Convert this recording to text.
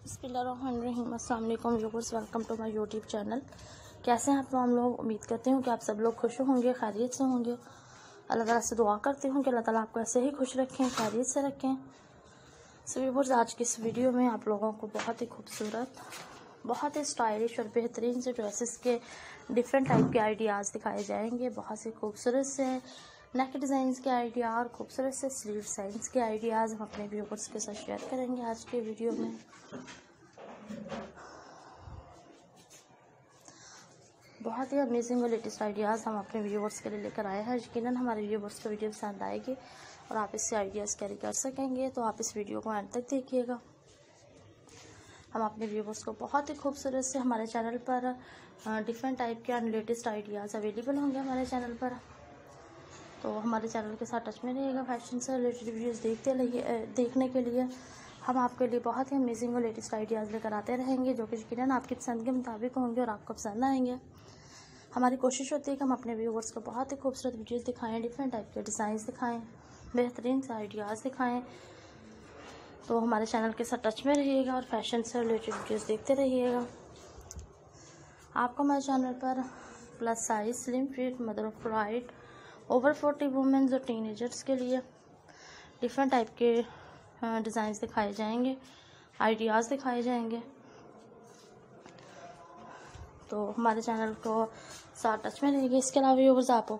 बसमीम अल्लाम viewers welcome to my YouTube channel. कैसे हैं आप हम लोग? उम्मीद करते हैं कि आप सब लोग खुश होंगे, खैरियत से होंगे। अल्लाह ताला से दुआ करती हूँ कि अल्लाह ताला आपको ऐसे ही खुश रखें, खैरियत से रखें। सो व्यूवर्स आज की इस वीडियो में आप लोगों को बहुत ही खूबसूरत, बहुत ही स्टाइलिश और बेहतरीन से ड्रेसेस के डिफरेंट टाइप के आइडियाज़ दिखाए जाएँगे। बहुत से खूबसूरत से नेक डिज़ाइन के आइडिया और खूबसूरत से स्लीव डिज़ाइंस के आइडियाज़ हम अपने व्यूवर्स के साथ शेयर करेंगे आज के वीडियो में। बहुत ही अमेजिंग और लेटेस्ट आइडियाज़ हम अपने व्यूवर्स के लिए लेकर आए हैं। यकीन हमारे व्यूवर्स को वीडियो पसंद आएगी और आप इससे आइडियाज़ कैरी कर सकेंगे तो आप इस वीडियो को एंड तक देखिएगा। हम अपने व्यूवर्स को बहुत ही खूबसूरत से हमारे चैनल पर डिफरेंट टाइप के लेटेस्ट आइडियाज़ अवेलेबल होंगे हमारे चैनल पर। तो हमारे चैनल के साथ टच में रहिएगा फ़ैशन से रिलेटेड वीडियोज़ देखते रहिए देखने के लिए हम आपके लिए बहुत ही अमेजिंग और लेटेस्ट आइडियाज़ लेकर आते रहेंगे, जो कि यकीन आपकी पसंद के मुताबिक होंगे और आपको पसंद आएँगे। हमारी कोशिश होती है कि हम अपने व्यूवर्स को बहुत ही खूबसूरत वीडियोज़ दिखाएँ डिफरेंट टाइप के डिज़ाइन दिखाएँ, बेहतरीन से आइडियाज़ दिखाएँ। तो हमारे चैनल के साथ टच में रहिएगा और फ़ैशन से रिलेटेड वीडियोज़ देखते रहिएगा। आपको हमारे चैनल पर plus size slim fit mother of right over forty womens और टीनेजर्स के लिए डिफरेंट टाइप के डिज़ाइंस हाँ, दिखाए जाएँगे आइडियाज़ दिखाए जाएँगे। तो हमारे चैनल को साथ टच में रहेगी इसके अलावा व्यूवर्स आपको